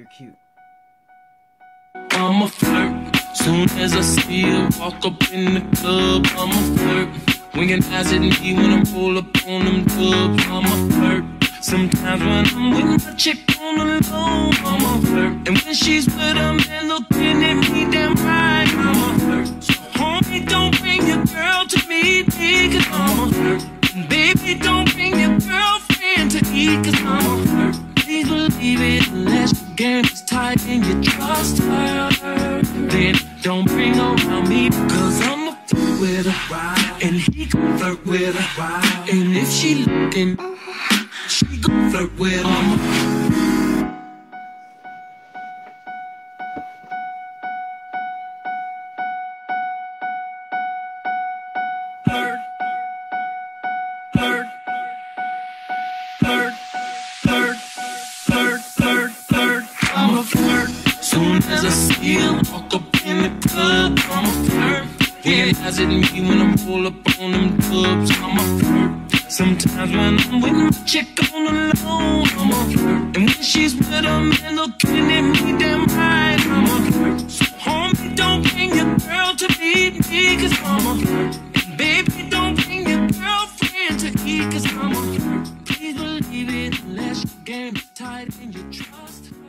You're cute. I'm a flirt. Soon as I see her walk up in the club, I'm a flirt. Winking eyes at me when I pull up on them dubs, I'm a flirt. Sometimes when I'm with my chick on the low, I'm a flirt. And when she's with a man looking at me damn right, I'm a flirt. So homie, don't bring your girl to me, cause I'm a flirt. And baby, don't bring your girlfriend to eat, cause I'm a is tight and you trust her. Then don't bring around me because I'm a flirt with her. And he can flirt with her. And if she looking, she gon' flirt with him. Flirt, flirt, a flirt. Soon as I see walk up in the club, I'm a flirt. He eyes me when I pull up on them clubs, I'm a flirt. Sometimes when I'm with my chick on alone, I'm a flirt. And when she's with a man looking at me damn right, I'm a flirt. So homie, don't bring your girl to beat me, I'm a flirt. And baby, don't bring your girlfriend to eat, cause I'm a flirt. Please believe it unless your game is tight and you trust.